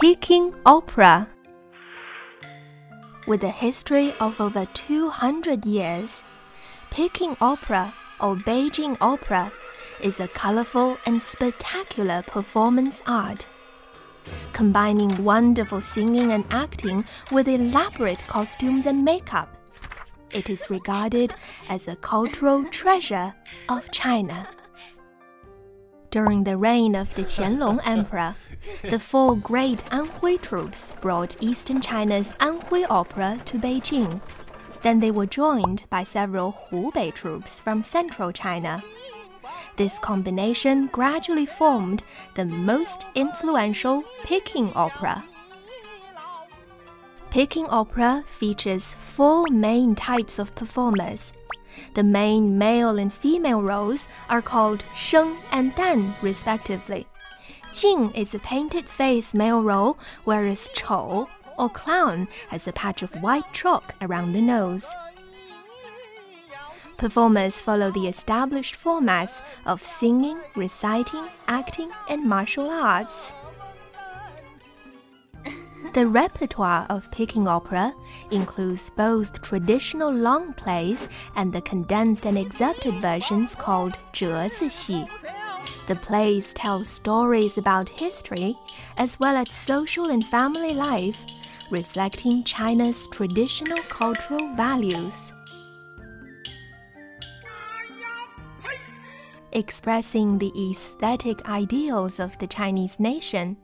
Peking Opera. With a history of over 200 years, Peking Opera or Beijing Opera is a colorful and spectacular performance art. Combining wonderful singing and acting with elaborate costumes and makeup, it is regarded as a cultural treasure of China. During the reign of the Qianlong Emperor, the four great Anhui troupes brought Eastern China's Anhui opera to Beijing. Then they were joined by several Hubei troupes from central China. This combination gradually formed the most influential Peking opera. Peking opera features four main types of performers. The main male and female roles are called Sheng and Dan, respectively. Jing is a painted face male role, whereas Chou, or clown, has a patch of white chalk around the nose. Performers follow the established formats of singing, reciting, acting, and martial arts. The repertoire of Peking opera includes both traditional long plays and the condensed and excerpted versions called 折子戏. The plays tell stories about history as well as social and family life, reflecting China's traditional cultural values. Expressing the aesthetic ideals of the Chinese nation,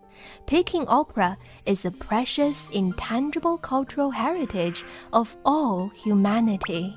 Peking opera is a precious, intangible cultural heritage of all humanity.